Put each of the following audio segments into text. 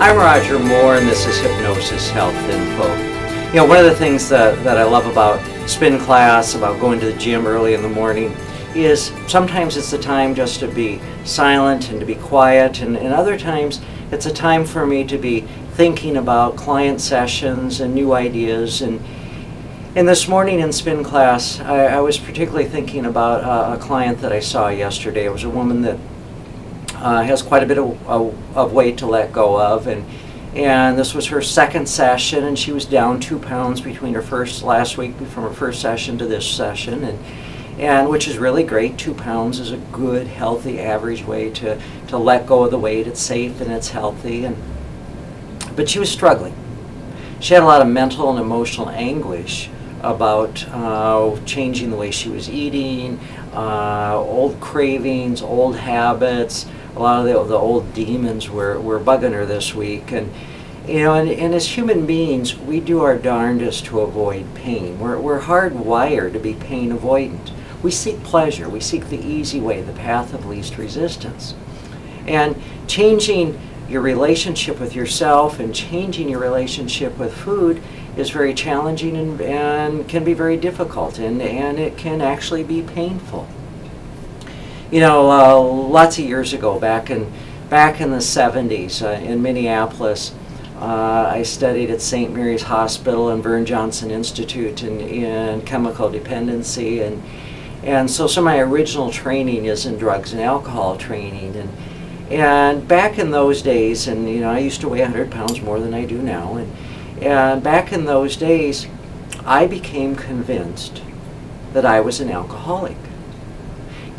I'm Roger Moore, and this is Hypnosis Health Info. You know, one of the things that, that I love about spin class, about going to the gym early in the morning, is sometimes it's a time just to be silent and to be quiet, and, and other times it's a time for me to be thinking about client sessions and new ideas. And, and this morning in spin class, I, I was particularly thinking about a client that I saw yesterday. It was a woman that uh, has quite a bit of, of, weight to let go of, and and this was her second session, and she was down two pounds between her first last week from her first session to this session, and and which is really great. Two pounds is a good, healthy, average way to to let go of the weight. It's safe and it's healthy, and but she was struggling. She had a lot of mental and emotional anguish about uh, changing the way she was eating, uh, old cravings, old habits a lot of the, the old demons were, were bugging her this week. And, you know, and, and as human beings, we do our darndest to avoid pain. We're, we're hardwired to be pain avoidant. We seek pleasure. We seek the easy way, the path of least resistance. And changing your relationship with yourself and changing your relationship with food is very challenging and, and can be very difficult and, and it can actually be painful you know, uh, lots of years ago, back in back in the 70s uh, in Minneapolis, uh, I studied at St. Mary's Hospital and Vern Johnson Institute in, in chemical dependency, and and so some of my original training is in drugs and alcohol training, and and back in those days, and you know, I used to weigh 100 pounds more than I do now, and and back in those days, I became convinced that I was an alcoholic.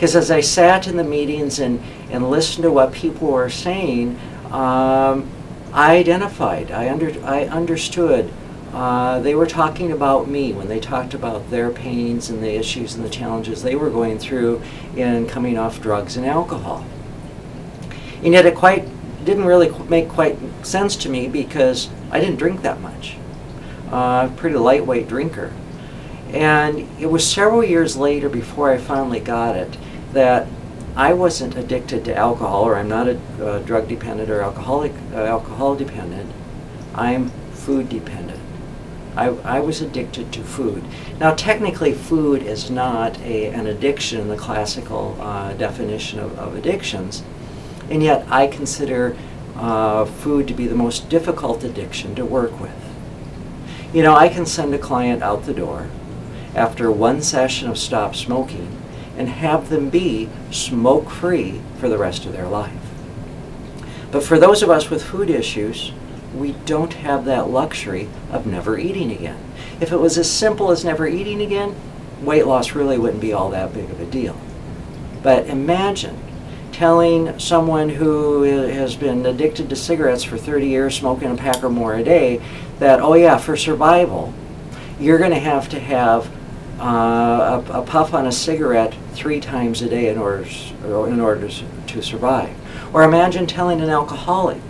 Because as I sat in the meetings and, and listened to what people were saying, um, I identified, I, under, I understood. Uh, they were talking about me when they talked about their pains and the issues and the challenges they were going through in coming off drugs and alcohol. And yet it quite didn't really make quite sense to me because I didn't drink that much. Uh, pretty lightweight drinker. And it was several years later before I finally got it that I wasn't addicted to alcohol, or I'm not a uh, drug dependent or alcoholic, uh, alcohol dependent. I'm food dependent. I, I was addicted to food. Now, technically, food is not a, an addiction in the classical uh, definition of, of, addictions, and yet I consider uh, food to be the most difficult addiction to work with. You know, I can send a client out the door after one session of stop smoking and have them be smoke free for the rest of their life. But for those of us with food issues, we don't have that luxury of never eating again. If it was as simple as never eating again, weight loss really wouldn't be all that big of a deal. But imagine telling someone who has been addicted to cigarettes for 30 years, smoking a pack or more a day, that, oh yeah, for survival, you're going to have to have uh, a, a, puff on a cigarette three times a day in order, in order to, survive. Or imagine telling an alcoholic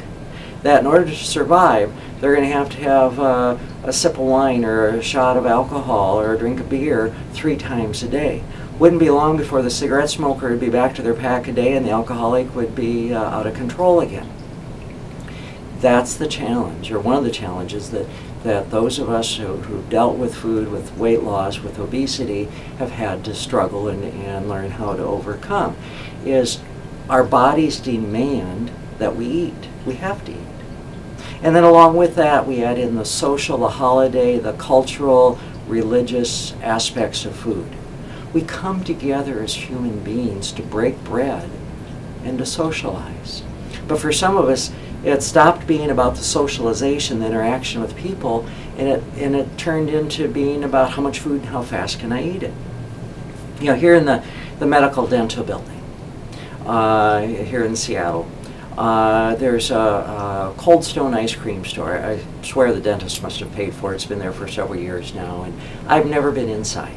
that in order to survive, they're going to have to have uh, a sip of wine or a shot of alcohol or a drink of beer three times a day. Wouldn't be long before the cigarette smoker would be back to their pack a day and the alcoholic would be uh, out of control again. That's the challenge, or one of the challenges that that those of us who, who've dealt with food, with weight loss, with obesity, have had to struggle and, and learn how to overcome, is our bodies demand that we eat. We have to eat. And then along with that, we add in the social, the holiday, the cultural, religious aspects of food. We come together as human beings to break bread and to socialize. But for some of us, it stopped being about the socialization, the interaction with people, and it and it turned into being about how much food and how fast can I eat it. You know, here in the the medical dental building, uh, here in Seattle, uh, there's a, a, Cold Stone ice cream store. I swear the dentist must have paid for it. It's been there for several years now, and I've never been inside.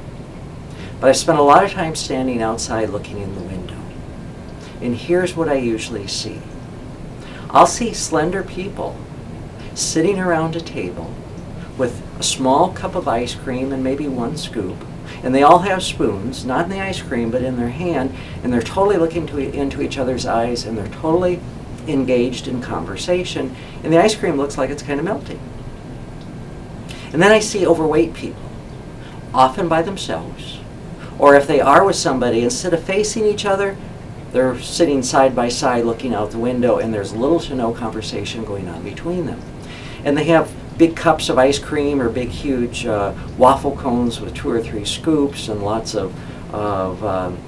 But I spent a lot of time standing outside looking in the window. And here's what I usually see. I'll see slender people sitting around a table with a small cup of ice cream and maybe one scoop, and they all have spoons, not in the ice cream, but in their hand, and they're totally looking to, into each other's eyes, and they're totally engaged in conversation, and the ice cream looks like it's kind of melting. And then I see overweight people, often by themselves, or if they are with somebody, instead of facing each other, they're sitting side by side looking out the window, and there's little to no conversation going on between them. And they have big cups of ice cream or big, huge uh, waffle cones with two or three scoops and lots of, of um,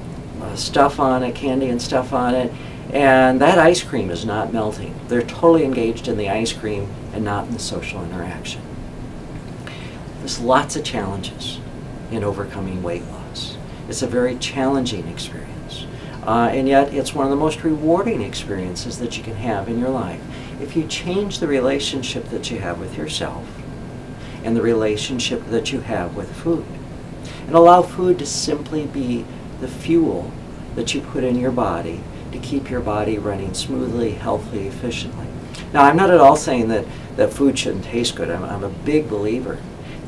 uh, stuff on it, candy and stuff on it. And that ice cream is not melting. They're totally engaged in the ice cream and not in the social interaction. There's lots of challenges in overcoming weight loss. It's a very challenging experience. Uh, and yet it's one of the most rewarding experiences that you can have in your life. If you change the relationship that you have with yourself and the relationship that you have with food, and allow food to simply be the fuel that you put in your body to keep your body running smoothly, healthy, efficiently. Now, I'm not at all saying that, that food shouldn't taste good. I'm, I'm a big believer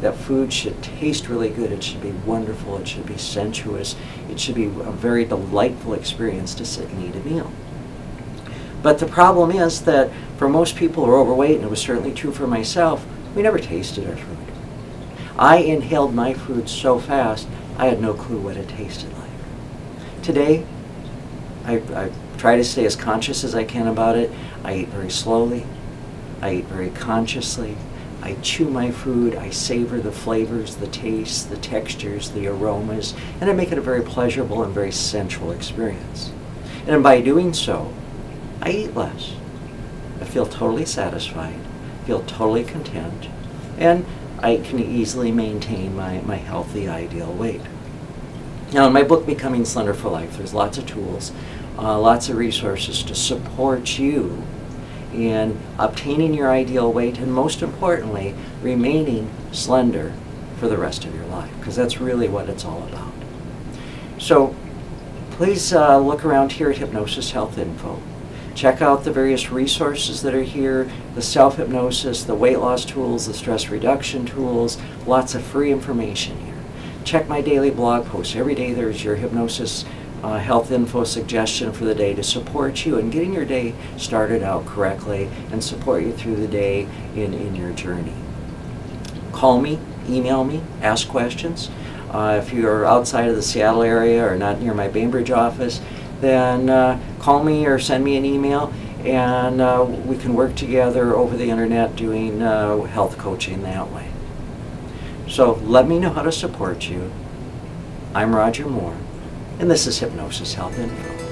that food should taste really good. It should be wonderful. It should be sensuous. It should be a very delightful experience to sit and eat a meal. But the problem is that for most people who are overweight, and it was certainly true for myself, we never tasted our food. I inhaled my food so fast, I had no clue what it tasted like. Today, I, I try to stay as conscious as I can about it. I eat very slowly. I eat very consciously. I chew my food, I savor the flavors, the tastes, the textures, the aromas, and I make it a very pleasurable and very sensual experience. And by doing so, I eat less. I feel totally satisfied, feel totally content, and I can easily maintain my, my healthy, ideal weight. Now, in my book, Becoming Slender for Life, there's lots of tools, uh, lots of resources to support you in obtaining your ideal weight and, most importantly, remaining slender for the rest of your life, because that's really what it's all about. So, please uh, look around here at Hypnosis Health Info. Check out the various resources that are here, the self-hypnosis, the weight loss tools, the stress reduction tools, lots of free information here check my daily blog posts. Every day there's your hypnosis uh, health info suggestion for the day to support you and getting your day started out correctly and support you through the day in, in your journey. Call me, email me, ask questions. Uh, if you're outside of the Seattle area or not near my Bainbridge office, then uh, call me or send me an email and uh, we can work together over the internet doing uh, health coaching that way. So let me know how to support you. I'm Roger Moore, and this is Hypnosis Health Info.